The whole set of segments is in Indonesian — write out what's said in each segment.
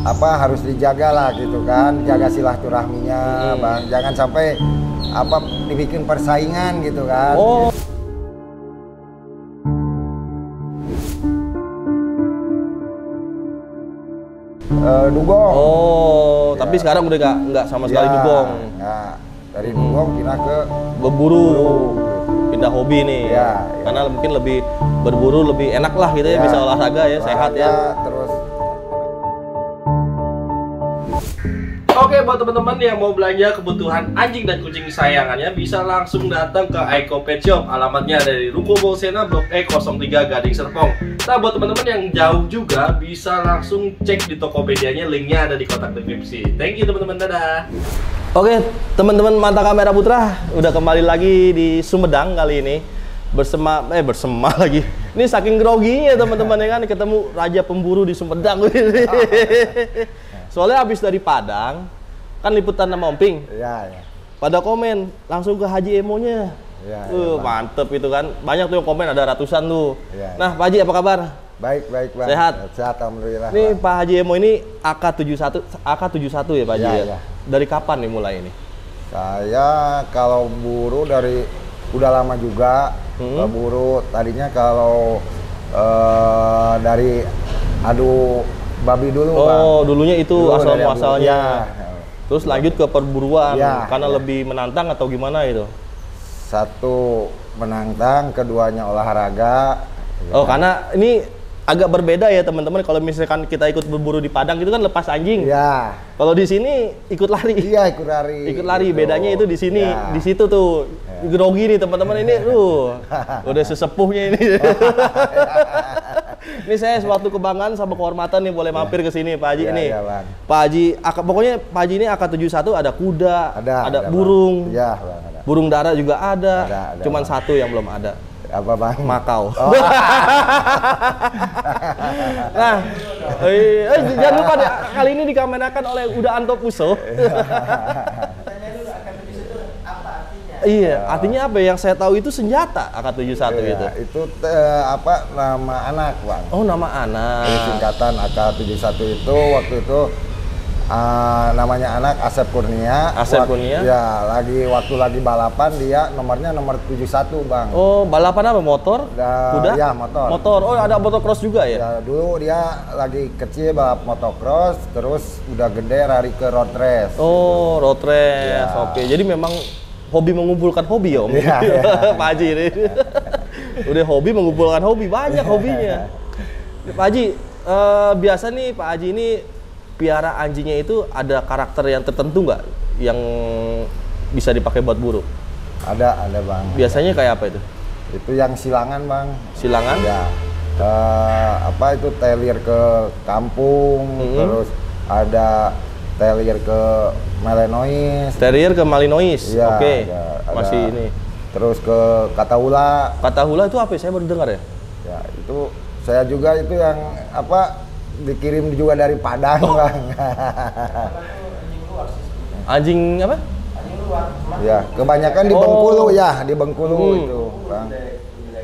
apa harus dijaga lah gitu kan, jaga silaturahminya, Hmm. bang. Jangan sampai apa dibikin persaingan gitu kan. Oh. Eh, dugong. Oh, tapi sekarang udah nggak nggak sama sekali Ya, dugong. nggak. dari dugong pindah ke Berburu. Berburu. Pindah hobi nih. Ya, ya. Karena mungkin lebih berburu lebih enak lah gitu ya, Ya, bisa olahraga ya, sehat ya. olahraga, Terus Oke, buat teman-teman yang mau belanja kebutuhan anjing dan kucing kesayangannya bisa langsung datang ke Aiko Pet Shop. Alamatnya ada di Ruko Bolsena Blok E 03 Gading Serpong. Nah, buat teman-teman yang jauh juga bisa langsung cek di Tokopedia-nya, linknya ada di kotak deskripsi. Thank you teman-teman, dadah. Oke, teman-teman mata kamera putra, udah kembali lagi di Sumedang kali ini bersama eh bersama lagi. Ini saking groginya teman-teman ya kan ketemu raja pemburu di Sumedang. Soalnya habis dari Padang, kan liputan sama Omping. ya, ya. Pada komen langsung ke Haji Emonya. Ya, uh, ya, Bang. mantep itu kan. Banyak tuh yang komen ada ratusan tuh. Ya, nah, Pak Haji apa kabar? Baik, baik, Bang. Sehat? Sehat, alhamdulillah. Ini Bang. Pak Haji Emo ini AK71 AK71 ya Pak Haji Ya, ya? ya. Dari kapan nih mulai ini? Saya kalau buru dari udah lama juga Hmm. buru. Tadinya kalau eh, dari adu babi dulu, Bang. Oh, dulunya itu Dulu asal muasalnya. ya. Terus lanjut ke perburuan Ya, karena ya. lebih menantang atau gimana itu? Satu menantang, keduanya olahraga. Oh, karena ini agak berbeda ya teman-teman kalau misalkan kita ikut berburu di Padang itu kan lepas anjing. Ya, Kalau di sini ikut lari. iya ikut lari. Ikut lari gitu. bedanya itu di sini, Ya. di situ tuh. Grogi nih teman-teman ini, tuh. Udah sesepuhnya ini. ini saya suatu kebanggaan sama kehormatan nih boleh mampir ke sini Pak Haji Ya, ini. ya, Bang. Pak Haji, ak- pokoknya Pak Haji ini AK71 ada kuda, Ada, ada, Bang. burung. Iya, Bang, ada. Burung dara juga ada. Ada, ada, Cuman Bang. satu yang belum ada. Apa, Bang? Makau. Oh. nah, eh, eh, jangan lupa deh, kali ini dikamerakan oleh Uda Anto Puso. Iya, artinya apa? Yang saya tahu itu senjata AK-71 Iya, gitu. itu eh, apa nama anak, Bang. Oh, nama Jadi anak. singkatan AK71 itu waktu itu ah, namanya anak Asep Kurnia. Asep Kurnia? Ya, lagi waktu lagi balapan dia nomornya nomor 71, Bang. Oh, balapan apa? Motor? Da- Kuda? ya, motor. Motor. Oh, ada motocross juga ya? Ya, dulu dia lagi kecil balap motocross, terus udah gede lari ke road race. Oh, road race. Ya. Oke, jadi memang hobi mengumpulkan hobi ya, Om. Iya, iya. Pak Haji ini. Udah hobi mengumpulkan hobi, banyak hobinya. Pak Haji, eh, biasa nih Pak Haji ini piara anjingnya itu ada karakter yang tertentu nggak yang bisa dipakai buat buru? Ada, ada, Bang. Biasanya kayak apa itu? Itu yang silangan, Bang. Silangan? Ya. eh, apa itu terrier ke kampung, Mhm. terus ada terrier ke Malinois. Terrier ke Malinois. Iya, Oke. ada- ada. Masih ini. Terus ke Kataula. Kata hula itu apa? ya? Saya baru dengar ya. Ya, itu saya juga itu yang apa dikirim juga dari Padang, Oh. Bang. Anjing apa? ya, kebanyakan di Oh. Bengkulu ya, di Bengkulu Hmm. itu, Bang.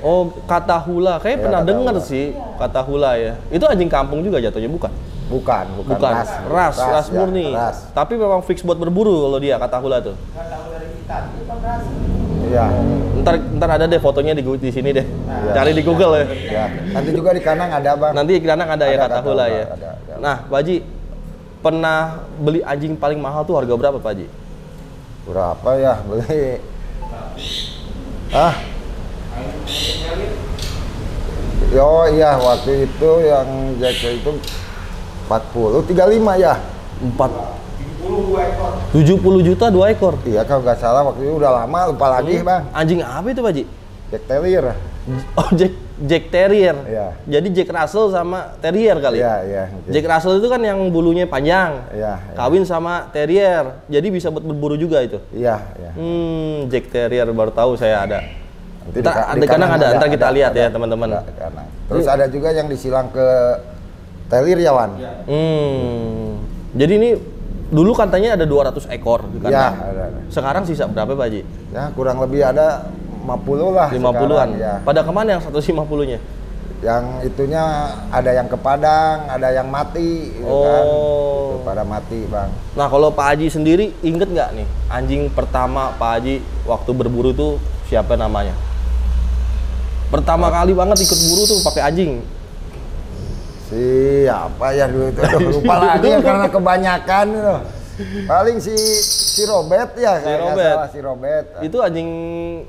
Oh, kata hula. Kayak Ya, pernah dengar sih kata hula ya. Itu anjing kampung juga jatuhnya bukan? Bukan, bukan, Bukan. ras. ras, ras, ya, murni. ras. Tapi memang fix buat berburu kalau dia kata hula tuh. Iya. Ntar ntar ada deh fotonya di di sini deh. Cari di Google ya. Ya, nanti juga di Kanang ada, Bang. Nanti di Danang ada, ya Ada kata kata hula hula, ya. ada, ada. Nah, Pak Haji pernah beli anjing paling mahal tuh harga berapa Pak Haji? Berapa ya beli? Ah. Yo iya waktu itu yang Jack itu 40 35 ya. 4 70 juta dua ekor. Iya kalau nggak salah waktu itu udah lama lupa lagi Hmm. bang. Anjing apa itu Pak Haji? Jack Terrier. Oh, Jack Jack Terrier. Iya. Jadi Jack Russell sama Terrier kali. Iya iya. Jack Russell itu kan yang bulunya panjang. Iya. iya. Kawin sama Terrier. Jadi bisa buat berburu juga itu. Iya iya. Hmm, Jack Terrier baru tahu saya ada. Nanti Ntar Ka- di Kanang ada, ntar kita lihat ya, ada, teman-teman. ada di Kanang. Terus ada juga yang disilang ke Terrier ya Wan. Hmm. Jadi ini dulu katanya ada 200 ekor di Iya kandang. ada, ada. Sekarang sisa berapa Pak Haji? Ya kurang lebih ada 50 lah. 50-an. sekarang, Ya. Pada ke mana yang 150-nya? Yang itunya ada yang ke Padang, ada yang mati, gitu kan. Oh. Itu pada mati bang. Nah kalau Pak Haji sendiri inget nggak nih anjing pertama Pak Haji waktu berburu tuh siapa namanya? Pertama kali banget ikut buru tuh pakai anjing. Siapa ya dulu itu? Aduh, lupa lagi ya karena kebanyakan itu. Paling si si Robert ya, Si Robert. salah si Robert. Itu anjing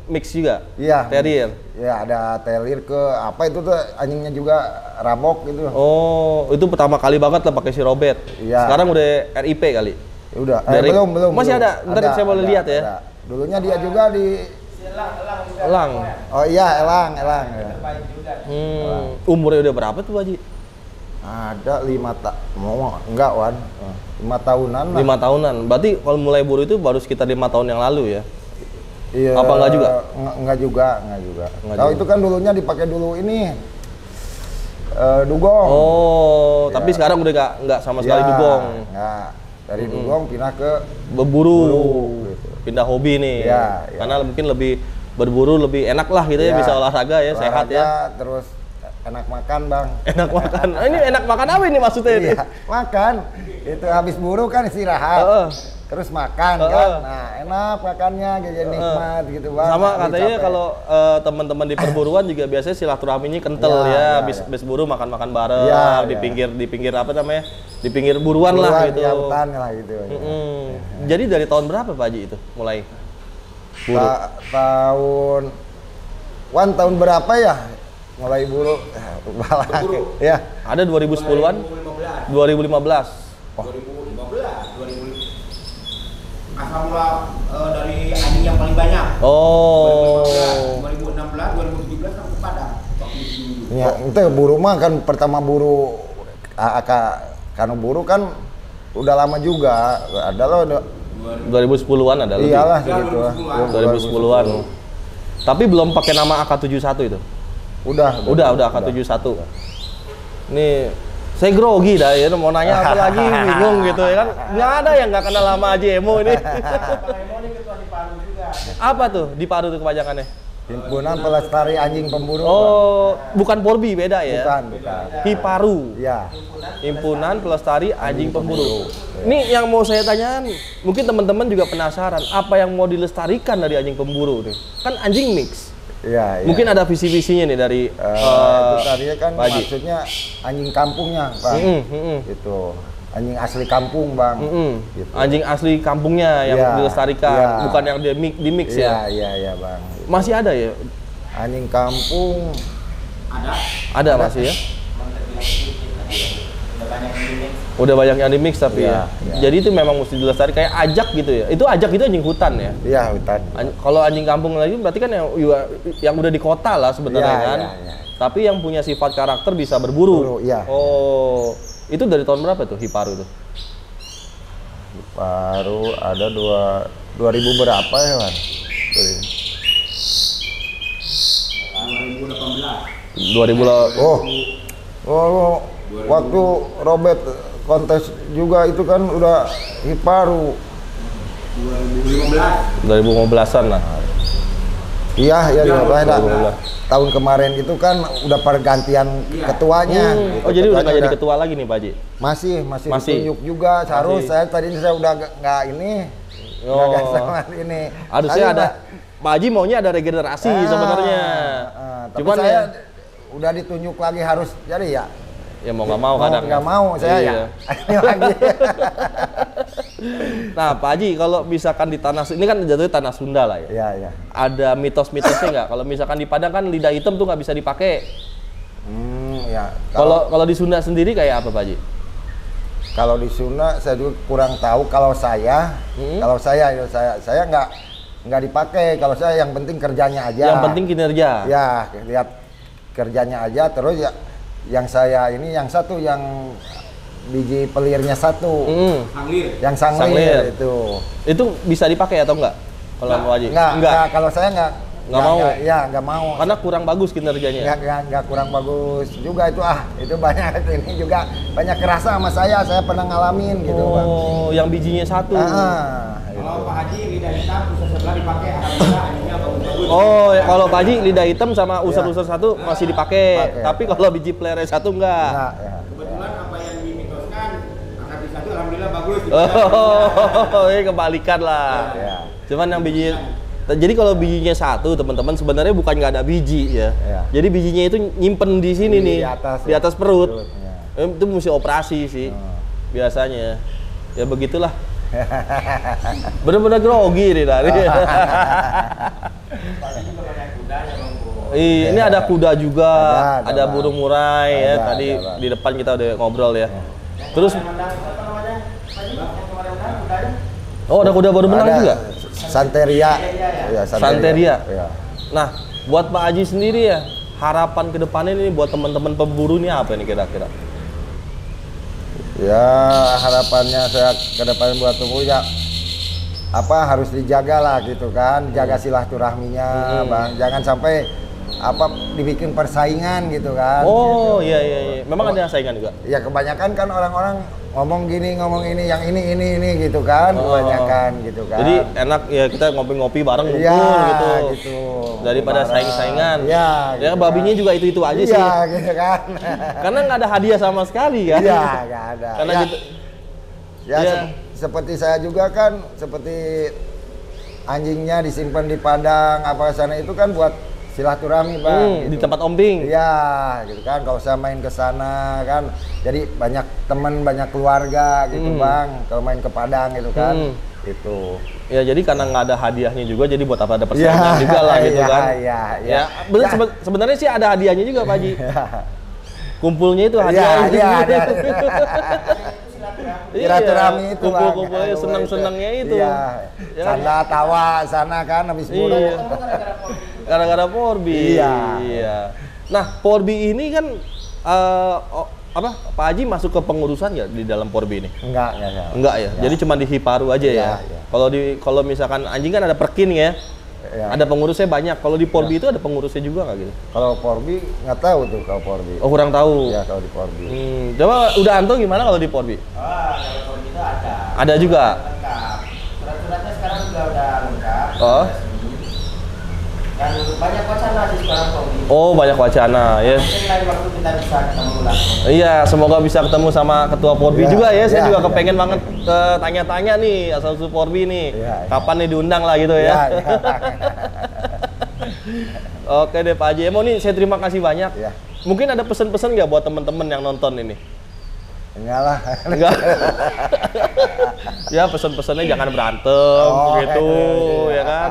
mix juga. Iya. Terrier. Ya ada terrier ke apa itu tuh anjingnya juga rabok gitu. Oh, itu pertama kali banget lah pakai si Robert. Iya. Sekarang udah RIP kali. Ya udah, eh, Dari- belum belum. Masih belum. ada? Ntar saya boleh lihat ya. ada. Dulunya dia juga di Elang. Oh iya, Elang, Elang. ya. Hmm. Umurnya udah berapa tuh Pak Haji? Ada lima tak, mau enggak Wan? Lima tahunan lah. Lima tahunan. Berarti kalau mulai buru itu baru sekitar lima tahun yang lalu ya? Iya. Apa enggak juga? Enggak, enggak juga, enggak juga. Enggak Kalau itu kan dulunya dipakai dulu ini eh, dugong. Oh, tapi Iya. sekarang udah nggak nggak sama sekali Ya, dugong. Enggak. Dari dugong pindah ke Berburu, Buru, gitu. pindah hobi nih. Iya, iya. Karena mungkin lebih berburu lebih enak lah gitu ya, Ya, bisa olahraga ya, sehat ya. olahraga, Terus enak makan, Bang. Enak makan. Ah, ini enak makan apa ini maksudnya ini? Iya, makan. Itu habis buru kan istirahat. Heeh. Terus makan Heeh. kan. Nah, enak makannya jadi nikmat gitu, Bang. Sama Habis katanya capek. kalau eh, teman-teman di perburuan juga biasanya silaturahminya kental Ya, ya, ya, habis ya. habis buru makan-makan bareng Ya, di ya. pinggir di pinggir apa namanya? Di pinggir buruan, lah Buruan, gitu. ya, hutan lah gitu. Mm-mm. Jadi dari tahun berapa Pak Haji itu mulai? Buru. Ta- tahun Wan tahun berapa ya? Mulai buru. Ya. Ada 2010-an? 2015. 2015, 2000 asal mula eh, dari anjing yang paling banyak. Oh. 2015, 2016 kan ke Padang. Ya, itu buru mah kan pertama buru aka kanu buru kan udah lama juga. Ada loh udah- 2010-an ada lebih. iyalah lah. 2010-an. Tapi belum pakai nama AK71 itu. Udah, Udah, udah AK71. Nih saya grogi dah ya mau nanya apa lagi bingung gitu ya kan nggak ada yang nggak kenal lama aja emo ini apa tuh di Paru tuh kebanyakannya Himpunan Pelestari Anjing Pemburu. Bang. oh bukan Porbi beda ya Bukan, bukan. Hiparu Ya. Himpunan Pelestari Anjing Pemburu. Ini yang mau saya tanyakan, mungkin teman-teman juga penasaran, apa yang mau dilestarikan dari anjing pemburu nih? Kan anjing mix. Iya, iya. Mungkin ada visi-visinya nih dari Eh, eh, itu tadinya kan Pak Haji. maksudnya anjing kampungnya, Pak. Mm-mm, mm-mm. Itu. Anjing asli kampung, Bang. Mm-mm. Gitu. Anjing asli kampungnya yang Iya, dilestarikan, iya. bukan yang di mix, di mix Iya, ya. iya, iya, Bang. Masih ada ya? Anjing kampung Ada. Ada, masih ya? Banyak. Udah banyak yang di mix tapi Iya, ya. iya. Jadi itu memang mesti dilestarikan kayak ajak gitu ya. Itu ajak itu anjing hutan ya. Iya, hutan. An- kalau anjing kampung lagi berarti kan yang yang udah di kota lah sebenarnya Iya, kan. iya, iya. Tapi yang punya sifat karakter bisa berburu. Buru, iya. Oh, itu dari tahun berapa tuh Hiparu itu? Baru ada dua 2000 berapa ya, Bang? 2000 lah. Oh. Oh, waktu Robert kontes juga itu kan udah Hiparu. 2015. 2015-an lah. Iya, ya, Iya, ya, ya, 2015. tahun kemarin itu kan udah pergantian Iya. ketuanya. Hmm. gitu. Oh, jadi udah nggak jadi ketua lagi nih, Pak Haji? Masih, masih, Masih. ditunjuk juga. Seharus Masih. saya tadi saya udah nggak- ini, Oh. nggak sama ini. Harusnya Saya ada Pak Haji maunya ada regenerasi Ah, sebenarnya. ah, tapi Cuman saya ya, udah ditunjuk lagi harus jadi ya. Ya mau nggak mau Mau kadang. nggak mau saya Iya. ya. Lagi. Nah, Pak Haji kalau misalkan di tanah ini kan jatuhnya tanah Sunda lah ya. Iya, iya. Ada mitos-mitosnya nggak? Kalau misalkan di Padang kan lidah hitam tuh nggak bisa dipakai. Hmm, ya. Kalau kalau di Sunda sendiri kayak apa Pak Haji? Kalau di Sunda saya juga kurang tahu. Kalau saya, Hmm. kalau saya, ya saya, saya nggak nggak dipakai. Kalau saya yang penting kerjanya aja. Yang penting kinerja. Ya, lihat kerjanya aja. Terus ya, yang saya ini yang satu yang biji pelirnya satu, Mm. Anglir. yang sanglir, Sanglir. itu. Itu bisa dipakai atau enggak? Kalau Pak Haji? Enggak, enggak. Kalau saya nggak Nggak mau? nggak- ya, nggak mau. Karena kurang bagus kinerjanya. nggak nggak nggak kurang bagus juga itu ah itu banyak ini juga banyak kerasa sama saya saya pernah ngalamin gitu bang Oh, yang bijinya satu. ah, gitu. Kalau Pak Haji lidah hitam bisa sebelah dipakai. Oh, ya, kalau Pak Haji lidah hitam sama usar-usar satu masih dipakai, Pakai. tapi kalau biji pelere satu enggak. Enggak, ya. Kebetulan apa yang dimitoskan angkat di satu alhamdulillah bagus. gitu. Oh, ini kebalikan lah. Ya. Cuman yang biji jadi kalau bijinya satu teman-teman sebenarnya bukan nggak ada biji ya. Iya. Jadi bijinya itu nyimpen di sini Di nih, atas di ya. atas perut. Perut, ya. Itu mesti operasi sih Oh. biasanya. Ya begitulah. Bener-bener grogi nih tadi. Iya, ini ada kuda juga, Ada, ada, ada, burung murai ya. Ada, Tadi ada, di depan kita udah ngobrol ya. Terus Oh, ada kuda baru menang Ada juga. Santeria. Ya, Santeria. Ya. Nah, buat Pak Haji sendiri ya, harapan ke depannya ini buat teman-teman pemburu ini apa nih kira-kira? Ya harapannya saya ke depan buat tubuh ya apa harus dijaga lah gitu kan, jaga silaturahminya, Hmm. bang. Jangan sampai apa dibikin persaingan gitu kan. Oh, gitu. iya iya iya. Memang ada saingan juga. Ya kebanyakan kan orang-orang ngomong gini, ngomong ini, yang ini, ini, ini gitu kan, Oh. kebanyakan gitu kan. Jadi enak ya kita ngopi-ngopi bareng ngumpul Iya, gitu. gitu. Daripada saing-saingan. Iya. Ya gitu babinya kan. juga itu-itu aja sih. Iya, gitu kan. Karena nggak ada hadiah sama sekali kan. Iya, nggak ada. Karena Ya. gitu. Ya, Ya. sep- seperti saya juga kan, seperti anjingnya disimpan di padang apa sana itu kan buat silaturahmi bang. Hmm, gitu. di tempat omping. Iya, gitu kan. Kalau saya main ke sana kan, jadi banyak teman, banyak keluarga gitu Hmm. bang. Kalau main ke padang gitu kan, Hmm. itu. Ya jadi karena nggak ada hadiahnya juga, jadi buat apa ada persaingan Ya, juga lah gitu ya, kan. ya, Ya, ya. bener, Ya. sebe- sebenarnya sih ada hadiahnya juga Pak Haji. Kumpulnya itu Iya, hadiah. iya, ada. Iya, Silaturahmi itu bang. kumpul-kumpulnya Aduh, senang-senangnya itu. Iya. Ya kan? Canda tawa sana kan habis buru. Iya. Gara-gara Porbi. Iya. Iya. Nah, Porbi ini kan eh, oh, apa? Pak Haji masuk ke pengurusan ya di dalam Porbi ini? Enggak, enggak, enggak. Enggak ya. Jadi cuma di Hiparu aja ya. Iya, iya. Kalau di kalau misalkan anjing kan ada perkin ya. Ya. Ada pengurusnya banyak. Kalau di Porbi itu ada pengurusnya juga nggak gitu? Kalau Porbi nggak tahu tuh kalau Porbi. Oh, kurang tahu. Ya kalau di Porbi. Hmm, coba udah Anto gimana kalau di Porbi? Ah, kalau kalau gitu ada. Ada juga. Lengkap. Surat-suratnya sekarang juga udah lengkap. Oh. Dan banyak wacana sih sekarang kok. Oh, banyak wacana, ya. Mungkin lain waktu kita bisa ketemu langsung. Iya, semoga bisa ketemu sama ketua Porbi Iya, juga ya. Saya iya, juga iya. kepengen banget ke tanya-tanya nih asal usul Porbi nih. Iya, iya. Kapan nih diundang lah gitu Ya, ya. ya. Oke deh Pak Haji Emo nih saya terima kasih banyak. Iya. Mungkin ada pesan-pesan nggak buat teman-teman yang nonton ini? Enggak lah. Enggak. ya pesan-pesannya jangan berantem Oh, gitu iya. ya kan.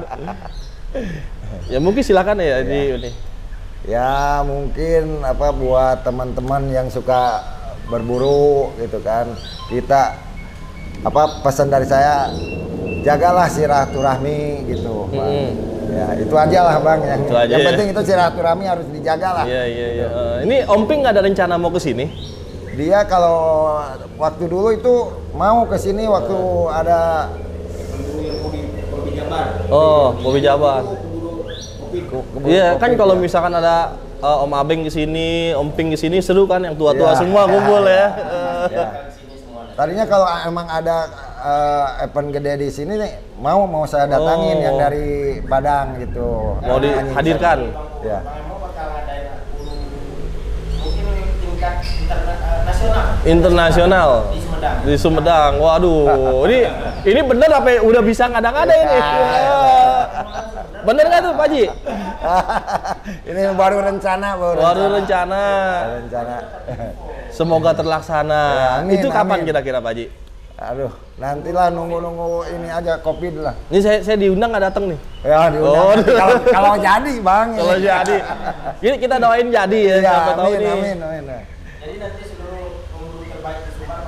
Ya mungkin silakan ya di ini. Ya mungkin apa buat teman-teman yang suka berburu gitu kan. Kita apa pesan dari saya jagalah silaturahmi gitu. Bang. Mm-mm. Ya, itu aja lah Bang yang Itu aja yang ya. penting itu silaturahmi harus dijaga lah. Iya iya iya. Eh, ini Om Ping nggak ada rencana mau ke sini? Dia kalau waktu dulu itu mau ke sini waktu ada kopi Jabar. Oh, Bobi Jabar. Pemburu kopi. ke- kebun Iya kopi kan dia. kalau misalkan ada eh, Om Abeng ke sini, Om Ping ke sini seru kan yang tua-tua Iya. semua kumpul ya. Ya. Tadinya kalau emang ada eh, event gede di sini nih, mau mau saya datangin Oh. yang dari Padang gitu. Mau dihadirkan. Ya. Internasional di Sumedang. di Sumedang. Waduh, ini ini bener apa ya? udah bisa ngada-ngada ini? Ya. Bener nggak tuh Pak Ji? ini baru rencana baru. Baru rencana. Baru rencana. Semoga terlaksana. Ya, amin, Itu kapan amin. kira-kira Pak Ji? Aduh, nantilah nunggu-nunggu ini aja covid lah. Ini saya, saya diundang nggak datang nih. Ya diundang. Oh. Kalau kalau jadi bang. Kalau jadi, ini kita doain jadi ya. Tahu amin, nih amin, amin. Jadi nanti seluruh pemburu terbaik di Sumbar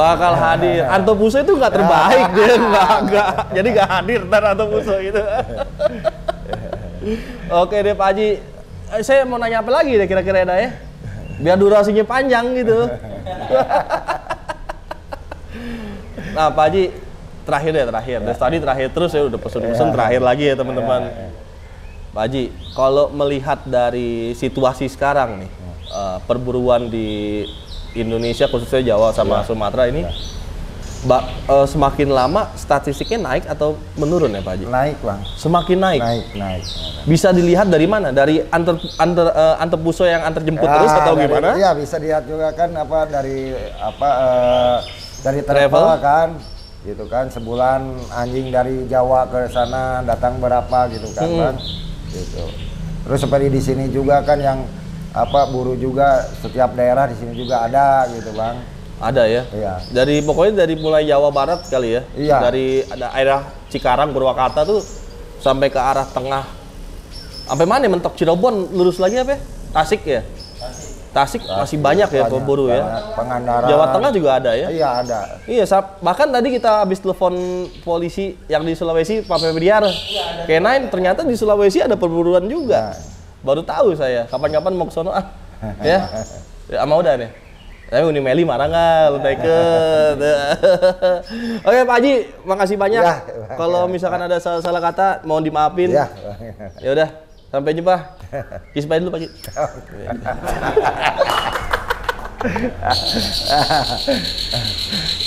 bakal hadir. bakal hadir. Anto Puso itu nggak terbaik dia nggak nggak. Jadi nggak hadir ntar Anto Puso itu. Oke deh Pak Haji. Eh, Saya mau nanya apa lagi deh kira-kira ya? Biar durasinya panjang gitu. nah Pak Haji, terakhir deh terakhir. Dari tadi terakhir terus ya udah pesen-pesen Ya. terakhir lagi ya teman-teman. Ya, ya. Pak Haji, kalau melihat dari situasi sekarang nih, eh, perburuan di Indonesia khususnya Jawa sama Sumatera ini Ba- eh, semakin lama statistiknya naik atau menurun ya Pak Haji? Naik bang, Semakin naik. naik naik. Bisa dilihat dari mana? Dari antar antar eh, antar puso yang antar jemput Ya, terus atau dari- gimana? Iya bisa dilihat juga kan apa dari apa eh, dari travel, Travel. kan, gitu kan sebulan anjing dari Jawa ke sana datang berapa gitu kan Hmm. bang, gitu. Terus seperti di sini juga kan yang apa buru juga setiap daerah di sini juga ada gitu bang. Ada ya. Iya. Dari pokoknya dari mulai Jawa Barat kali ya. Iya. Dari ada daerah Cikarang Purwakarta tuh sampai ke arah tengah. Sampai mana mentok Cirebon lurus lagi apa? ya? Tasik ya? Tasik masih banyak ya pemburu ya. Pengandaran. Jawa Tengah juga ada ya. Iya ada. Iya, bahkan tadi kita habis telepon polisi yang di Sulawesi, Pak Febriar. K9 ternyata di Sulawesi ada perburuan juga. Baru tahu saya. Kapan-kapan mau ke sono ah. ya. Ya mau udah nih. Tapi Uni Meli marah nggak lu deket? Oke Pak Haji, makasih banyak. Ya. Kalau misalkan ada salah-salah kata, mohon dimaafin. Iya. Ya udah, sampai jumpa. Bye dulu Pak Haji.